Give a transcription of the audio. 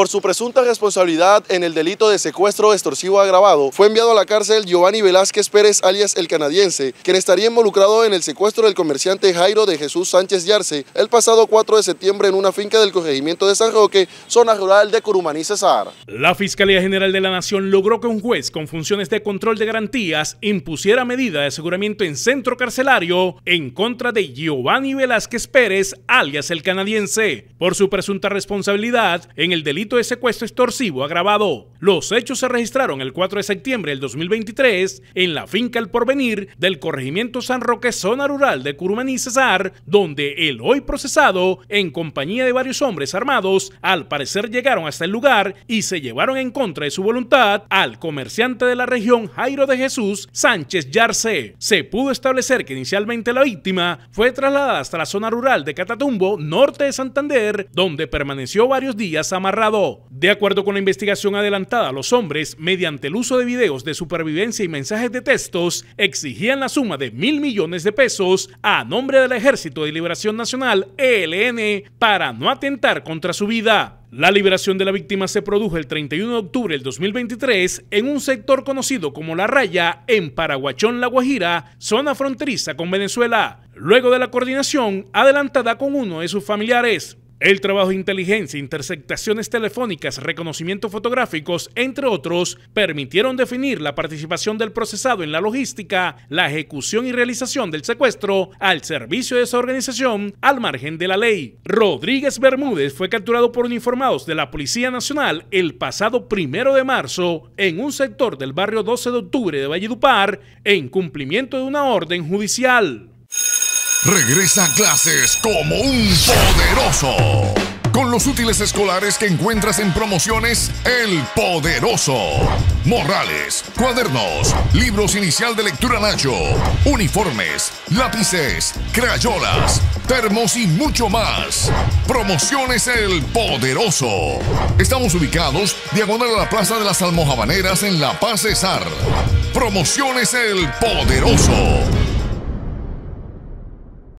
Por su presunta responsabilidad en el delito de secuestro extorsivo agravado, fue enviado a la cárcel Giovanni Velázquez Pérez, alias el canadiense, quien estaría involucrado en el secuestro del comerciante Jairo de Jesús Sánchez Yarce el pasado 4 de septiembre en una finca del corregimiento de San Roque, zona rural de Curumaní, Cesar. La Fiscalía General de la Nación logró que un juez con funciones de control de garantías impusiera medida de aseguramiento en centro carcelario en contra de Giovanni Velázquez Pérez, alias el canadiense, por su presunta responsabilidad en el delito de secuestro extorsivo agravado. Los hechos se registraron el 4 de septiembre del 2023 en la finca El Porvenir del corregimiento San Roque, zona rural de Curumaní, Cesar, donde el hoy procesado, en compañía de varios hombres armados, al parecer llegaron hasta el lugar y se llevaron en contra de su voluntad al comerciante de la región Jairo de Jesús Sánchez Yarce. Se pudo establecer que inicialmente la víctima fue trasladada hasta la zona rural de Catatumbo, norte de Santander, donde permaneció varios días amarrado. De acuerdo con la investigación adelantada, los hombres, mediante el uso de videos de supervivencia y mensajes de textos, exigían la suma de mil millones de pesos a nombre del Ejército de Liberación Nacional, ELN, para no atentar contra su vida. La liberación de la víctima se produjo el 31 de octubre del 2023 en un sector conocido como La Raya, en Paraguachón, La Guajira, zona fronteriza con Venezuela, luego de la coordinación adelantada con uno de sus familiares. El trabajo de inteligencia, interceptaciones telefónicas, reconocimientos fotográficos, entre otros, permitieron definir la participación del procesado en la logística, la ejecución y realización del secuestro al servicio de esa organización al margen de la ley. Rodríguez Bermúdez fue capturado por uniformados de la Policía Nacional el pasado primero de marzo en un sector del barrio 12 de octubre de Valledupar en cumplimiento de una orden judicial. Regresa a clases como un poderoso. Con los útiles escolares que encuentras en promociones El Poderoso. Morrales, cuadernos, libros inicial de lectura Nacho, uniformes, lápices, crayolas, termos y mucho más. Promociones El Poderoso. Estamos ubicados diagonal a la Plaza de las Almojabaneras en La Paz Cesar. Promociones El Poderoso.